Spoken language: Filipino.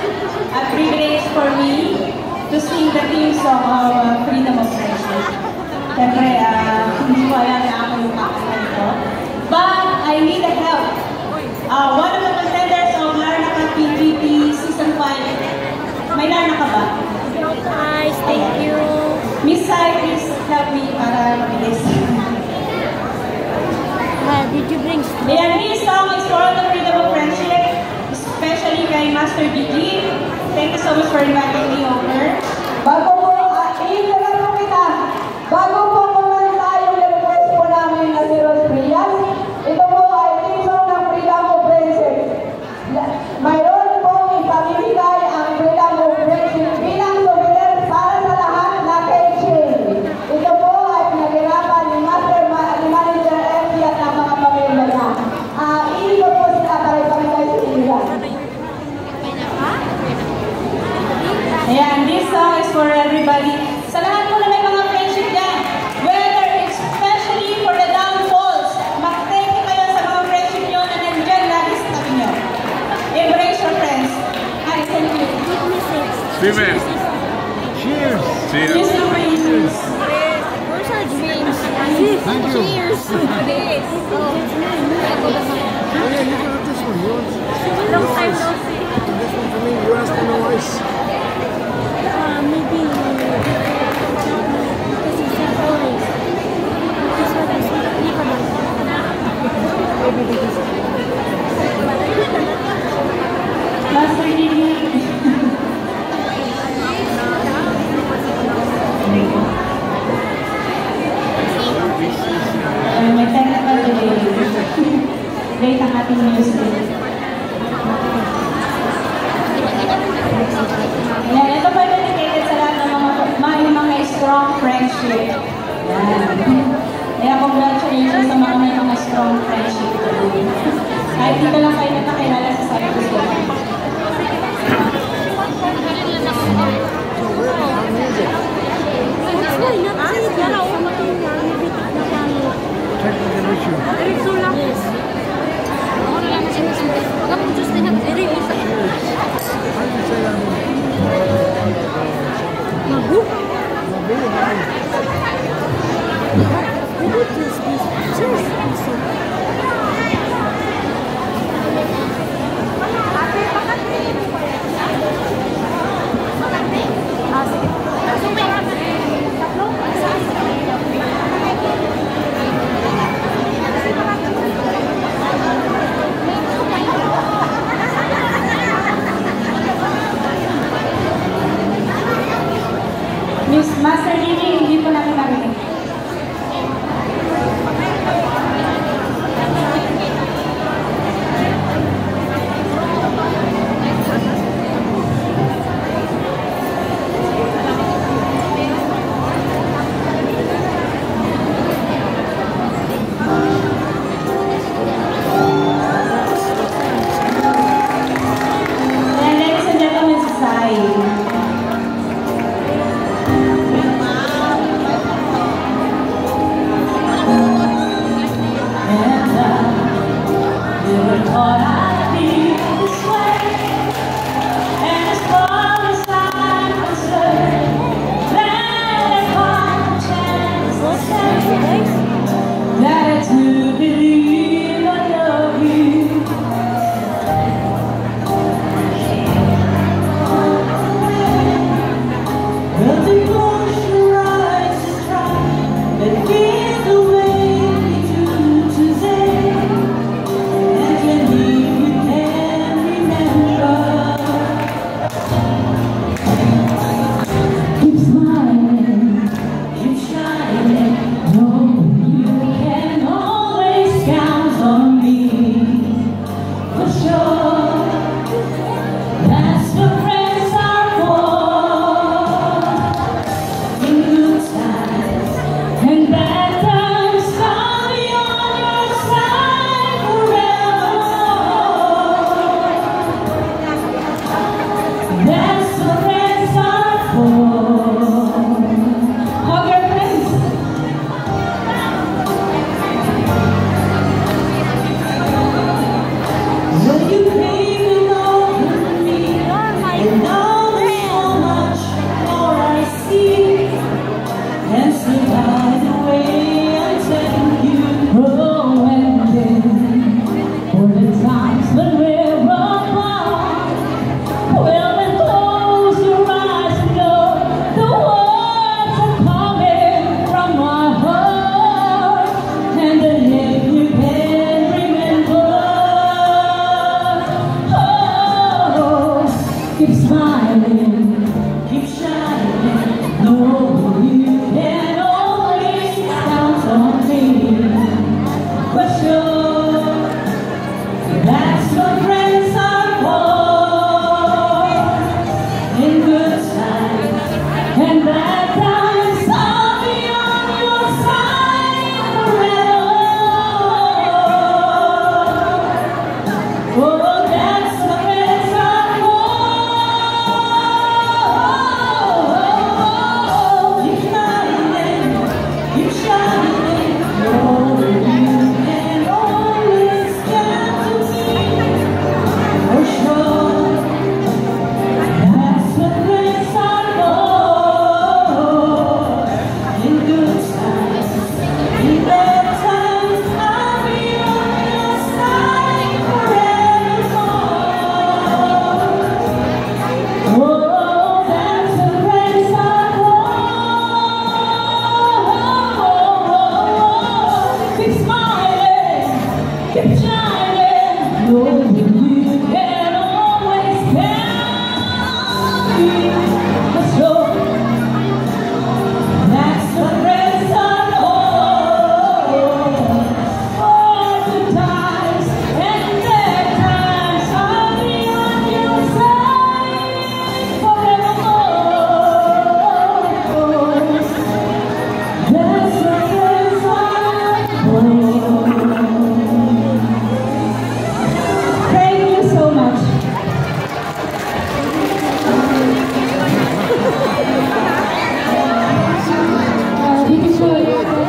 a privilege for me to sing the theme song of uh, Freedom of Friendship. Siyempre, uh, hindi ko alam na ako yung kakanta nito. But I need the help. Uh, one of the contenders of Larnaca PGP Season 5. May Larnaca ba? Guys, thank you. Miss Sai, please help me para mabilis. Uh, did you bring And this song is for the freedom of friendship, kay Master Gigi. Thank you so much for inviting me over. Po, Steven. Cheers! Cheers. Cheers to friends. Where's our drinks? Thank you. Cheers. Oh yeah, you can have this one. You want Long time no see. this one for me? You asked for no ice. Ay, may technical delay. Late ang ating music. Yan, ito po dedicated sa lahat ng mga, mga, mga strong friendship. Yan. Kaya congratulations sa mga may mga strong friendship. Kahit dito lang kayo natakilala sa sabi ko sila. Cheers. Ah, Master Gigi, hindi po natin marinig. Thank you.